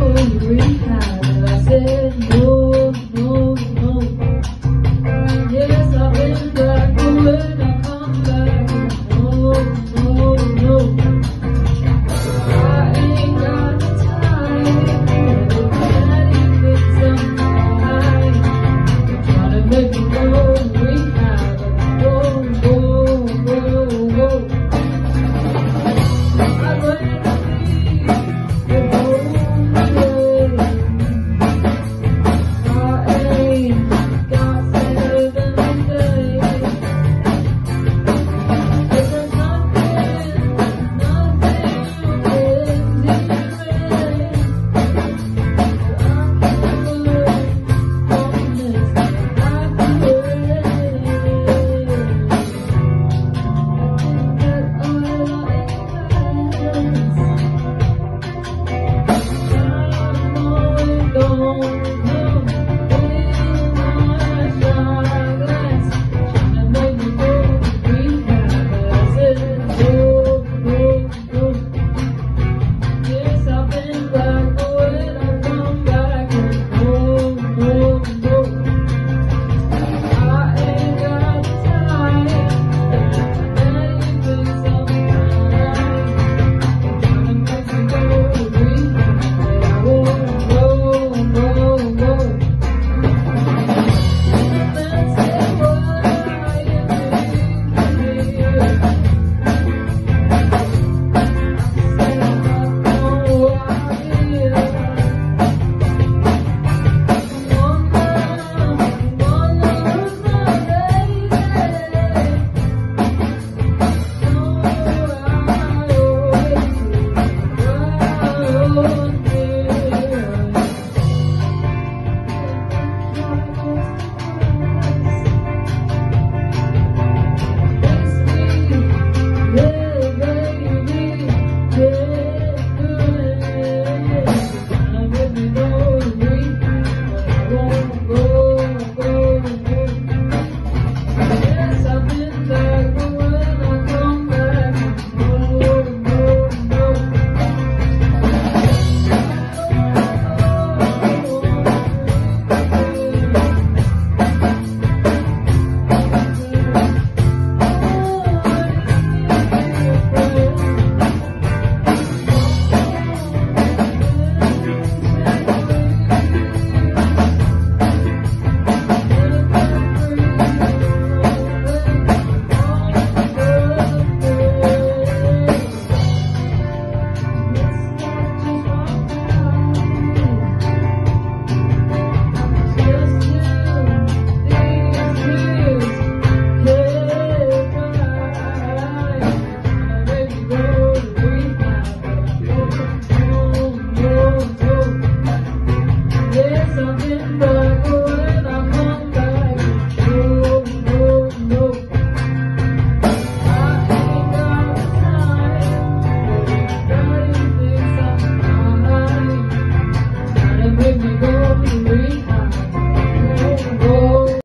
know you really had. I said no.